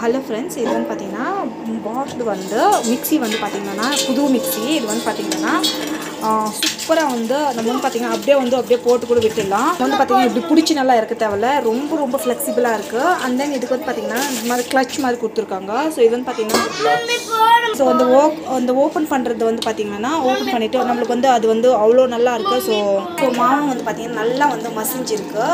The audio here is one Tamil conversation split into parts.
ஹலோ ஃப்ரெண்ட்ஸ் இது வந்து பார்த்திங்கன்னா பாஷ்டு வந்து மிக்ஸி வந்து பார்த்திங்கன்னா புது மிக்ஸி இது வந்து பார்த்திங்கன்னா சூப்பராக வந்து நம்ம வந்து பார்த்திங்கன்னா அப்படியே வந்து அப்படியே போட்டு கூட விட்டுடலாம். வந்து பார்த்திங்கன்னா இப்படி பிடிச்சி நல்லா இருக்க தேவையில்ல. ரொம்ப ரொம்ப ஃப்ளெக்சிபிளாக இருக்குது அண்ட் தென் இதுக்கு வந்து பார்த்திங்கன்னா இந்த மாதிரி கிளச் மாதிரி கொடுத்துருக்காங்க. ஸோ இது வந்து பார்த்திங்கன்னா ஸோ அந்த ஓ அந்த ஓப்பன் பண்ணுறது வந்து பார்த்திங்கன்னா ஓப்பன் பண்ணிவிட்டு நம்மளுக்கு வந்து அது வந்து அவ்வளோ நல்லா இருக்குது ஸோ ஸோ மாவு வந்து பார்த்திங்கன்னா நல்லா வந்து மசிஞ்சிருக்கு.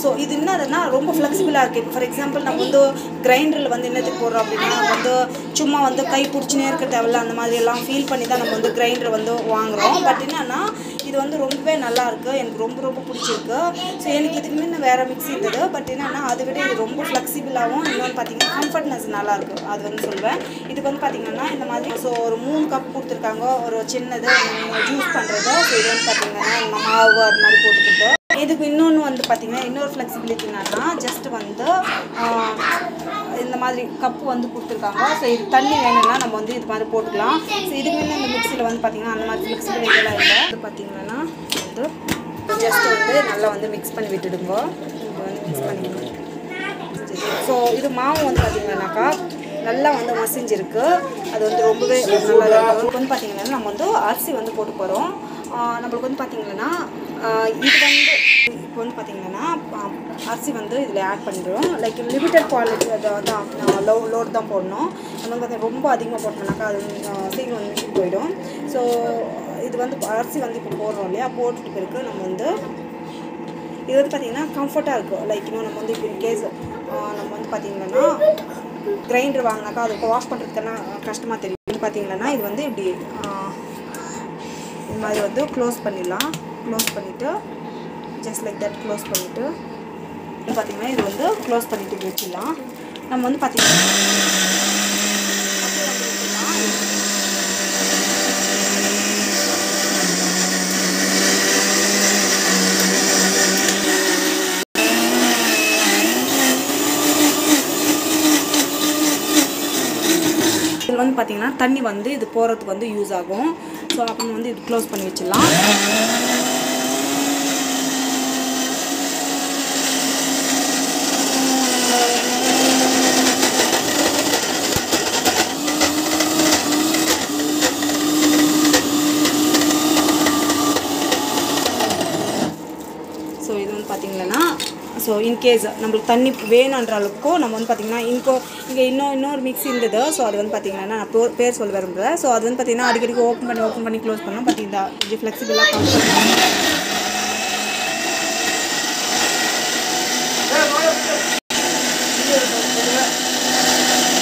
ஸோ இது என்னதுன்னா ரொம்ப ஃப்ளெக்சிபிளாக இருக்குது இப்போ ஃபார் எக்ஸாம்பிள் நம்ம வந்து கிரைண்டரில் வந்து என்னத்துக்கு போடுறோம் அப்படின்னா நம்ம வந்து சும்மா வந்து கை பிடிச்சினே இருக்க தேவையில்ல அந்த மாதிரி எல்லாம் ஃபீல் பண்ணி தான் நம்ம வந்து கிரைண்டர் வந்து வாங்குகிறோம் பட் என்னன்னா இது வந்து ரொம்பவே நல்லா இருக்குது எனக்கு ரொம்ப ரொம்ப பிடிச்சிருக்கு. ஸோ எனக்கு இதுக்கு முன்ன வேறு மிக்ஸி இருந்தது. பட் என்னென்னா அதை விட இது ரொம்ப ஃப்ளெக்சிபிளாகவும் இன்னொன்று பார்த்தீங்கன்னா கம்ஃபர்ட்னஸ் நல்லாயிருக்கு அது வந்து சொல்வேன். இதுக்கு வந்து பார்த்தீங்கன்னா இந்த மாதிரி ஸோ ஒரு மூணு கப் கொடுத்துருக்காங்க. ஒரு சின்னது ஜூஸ் பண்ணுறது ஸோ இது வந்து பார்த்தீங்கன்னா மாவு அது மாதிரி போட்டுக்கிட்டு. இதுக்கு இன்னொன்று வந்து பார்த்தீங்கன்னா இன்னொரு ஃப்ளெக்சிபிலிட்டி என்னன்னா ஜஸ்ட் வந்து இந்த மாதிரி கப்பு வந்து கொடுத்துருக்காங்க. ஸோ இது தண்ணி வேணும்னா நம்ம வந்து இது மாதிரி போட்டுக்கலாம். ஸோ இதுக்கு முன்ன இந்த மிக்சியில் வந்து பார்த்திங்கன்னா அந்த மாதிரி ஃப்ளெக்சிபிலிட்டியெல்லாம் இல்லை. இது பார்த்திங்கன்னா வந்து ஜஸ்ட் வந்து நல்லா வந்து மிக்ஸ் பண்ணி விட்டுடுங்க. இது வந்து மிக்ஸ் பண்ணி ஸோ இது மாவு வந்து பார்த்திங்கன்னாக்கா நல்லா வந்து மசிஞ்சிருக்கு. அது வந்து ரொம்பவே நல்லா இருக்கும் வந்து பார்த்தீங்கன்னா நம்ம வந்து அரிசி வந்து போட்டு போகிறோம் நம்மளுக்கு வந்து பார்த்தீங்கன்னா இது வந்து இப்போ வந்து பார்த்தீங்கன்னா அரிசி வந்து இதில் ஆட் பண்ணுறோம் லைக் லிமிட்டட் குவாலிட்டி அதை லோ லோடு தான் போடணும். நம்ம வந்து பார்த்தீங்கன்னா ரொம்ப அதிகமாக போட்டோம்னாக்கா அது வந்து, சீக்கிரம் வந்து போயிடும். ஸோ இது வந்து அரிசி வந்து இப்போ போடுறோம் இல்லையா? போட்டுட்டு பிறகு நம்ம வந்து இது வந்து பார்த்தீங்கன்னா கம்ஃபர்ட்டாக இருக்கும். லைக் இன்னும் நம்ம வந்து இப்போ கேஸ் நம்ம வந்து பார்த்திங்கன்னா கிரைண்டர் வாங்கினாக்கா அது வாஷ் பண்ணுறதுக்கெல்லாம் கஷ்டமாக தெரியும். இது பார்த்தீங்கன்னா இது வந்து இப்படி இது மாதிரி வந்து க்ளோஸ் பண்ணிடலாம். க்ளோஸ் பண்ணிவிட்டு ஜஸ்ட் லைக் தட் க்ளோஸ் பண்ணிவிட்டு பார்த்தீங்கன்னா இது வந்து க்ளோஸ் பண்ணிட்டு இப்படி வச்சிடலாம். நம்ம வந்து பார்த்திங்கன்னா இதில் வந்து பார்த்திங்கன்னா தண்ணி வந்து இது போகிறதுக்கு வந்து யூஸ் ஆகும். ஸோ அப்புறம் வந்து இது க்ளோஸ் பண்ணி வச்சிடலாம் ஸோ இது வந்து பார்த்தீங்கன்னா ஸோ இன்கேஸ் நம்மளுக்கு தண்ணி வேணுன்ற அளவுக்கோ நம்ம வந்து பார்த்தீங்கன்னா இன்கோ இங்கே இன்னும் இன்னொரு மிக்ஸி இருந்தது. ஸோ அது வந்து பார்த்தீங்கன்னா நான் பேர் பேர் சொல்ல விரும்புகிறேன் ஸோ அது வந்து பார்த்தீங்கன்னா அடிக்கடி ஓப்பன் பண்ணி ஓப்பன் பண்ணி க்ளோஸ் பண்ணோம் பட் இந்த இது ஃப்ளெக்சிபிளாக கம்ஃபர்ட்